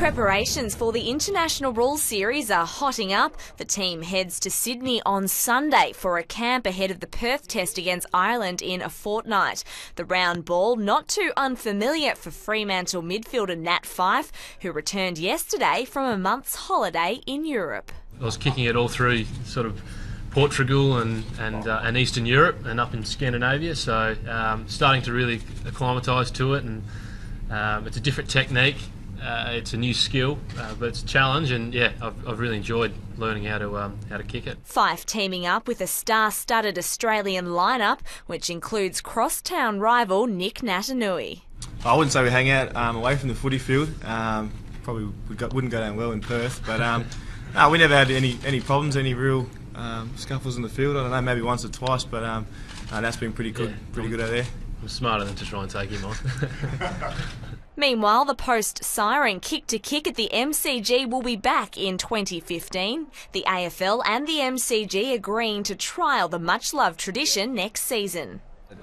Preparations for the International Rules Series are hotting up. The team heads to Sydney on Sunday for a camp ahead of the Perth test against Ireland in a fortnight. The round ball not too unfamiliar for Fremantle midfielder Nat Fyfe, who returned yesterday from a month's holiday in Europe. I was kicking it all through sort of Portugal and and, uh, and Eastern Europe and up in Scandinavia, so um, starting to really acclimatise to it, and um, it's a different technique. Uh, it's a new skill, uh, but it's a challenge, and yeah, I've, I've really enjoyed learning how to um, how to kick it. Fyfe teaming up with a star-studded Australian lineup, which includes crosstown rival Nic Naitanui. I wouldn't say we hang out um, away from the footy field. Um, probably would go, wouldn't go down well in Perth, but um, no, we never had any any problems, any real um, scuffles in the field. I don't know, maybe once or twice, but um, uh, that's been pretty good, Yeah. pretty good out there. I'm smarter than to try and take him on. Meanwhile, the post siren kick to kick at the MCG will be back in 2015. The AFL and the MCG agreeing to trial the much loved tradition next season.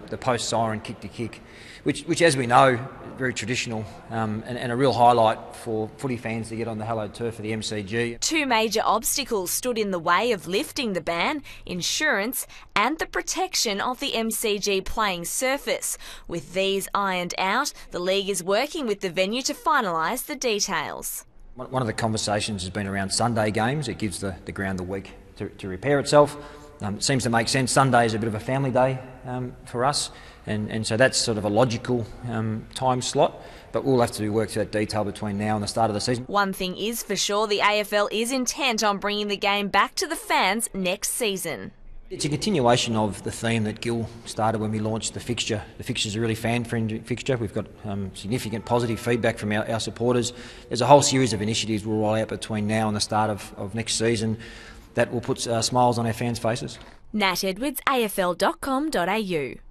The post siren kick to kick, which, which as we know, very traditional um, and, and a real highlight for footy fans to get on the hallowed turf for the MCG. Two major obstacles stood in the way of lifting the ban insurance and the protection of the MCG playing surface. With these ironed out, the league is working with the venue to finalise the details. One of the conversations has been around Sunday games. It gives the, the ground the week to, to repair itself. Um, it seems to make sense. Sunday is a bit of a family day um, for us, and, and so that's sort of a logical um, time slot. But we'll have to work through that detail between now and the start of the season. One thing is for sure the AFL is intent on bringing the game back to the fans next season. It's a continuation of the theme that Gil started when we launched the fixture. The fixture is a really fan-friendly fixture. We've got um, significant positive feedback from our, our supporters. There's a whole series of initiatives we'll roll out between now and the start of, of next season that will put uh, smiles on our fans' faces. Nat Edwards, AFL.com.au.